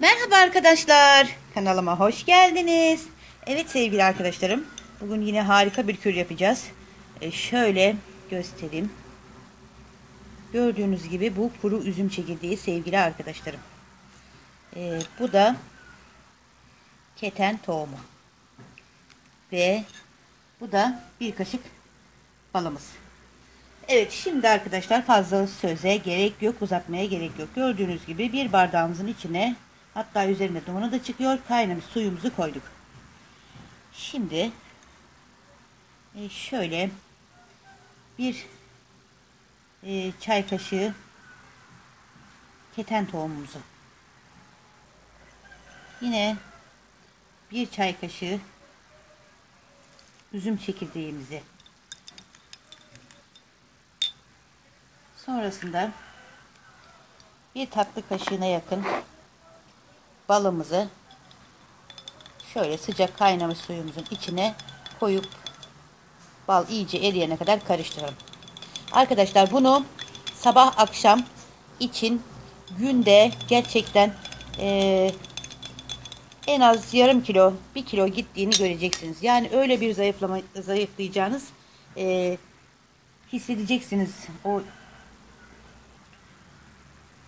Merhaba arkadaşlar. Kanalıma hoş geldiniz. Evet sevgili arkadaşlarım. Bugün yine harika bir kür yapacağız. Ee, şöyle göstereyim. Gördüğünüz gibi bu kuru üzüm çekirdeği sevgili arkadaşlarım. Ee, bu da keten tohumu. Ve bu da bir kaşık balımız. Evet şimdi arkadaşlar fazla söze gerek yok uzatmaya gerek yok. Gördüğünüz gibi bir bardağımızın içine hatta üzerine dumanı da çıkıyor. Kaynamış suyumuzu koyduk. Şimdi e, şöyle bir e, çay kaşığı keten tohumumuzu. Yine bir çay kaşığı üzüm çekirdeğimizi. Sonrasında bir tatlı kaşığına yakın balımızı şöyle sıcak kaynamış suyumuzun içine koyup bal iyice eriyene kadar karıştıralım. Arkadaşlar bunu sabah akşam için günde gerçekten e, en az yarım kilo bir kilo gittiğini göreceksiniz. Yani öyle bir zayıflama zayıflayacağınız e, hissedeceksiniz o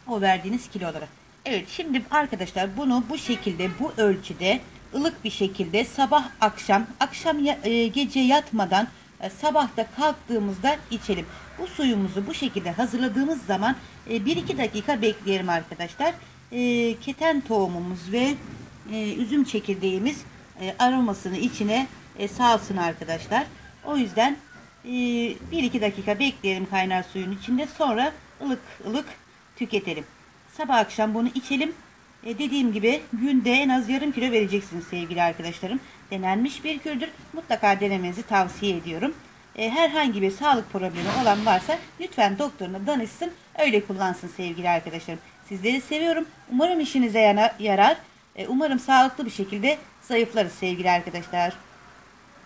o verdiğiniz kiloları. Evet şimdi arkadaşlar bunu bu şekilde bu ölçüde ılık bir şekilde sabah akşam akşam e, gece yatmadan e, sabahta kalktığımızda içelim. Bu suyumuzu bu şekilde hazırladığımız zaman e, 1-2 dakika bekleyelim arkadaşlar. E, keten tohumumuz ve e, üzüm çekirdeğimiz e, aromasını içine e, salsın arkadaşlar. O yüzden e, 1-2 dakika bekleyelim kaynar suyun içinde sonra ılık ılık tüketelim. Sabah akşam bunu içelim. E, dediğim gibi günde en az yarım kilo vereceksiniz sevgili arkadaşlarım. Denenmiş bir kürdür. Mutlaka denemenizi tavsiye ediyorum. E, herhangi bir sağlık problemi olan varsa lütfen doktoruna danışsın. Öyle kullansın sevgili arkadaşlarım. Sizleri seviyorum. Umarım işinize yarar. E, umarım sağlıklı bir şekilde zayıflarız sevgili arkadaşlar.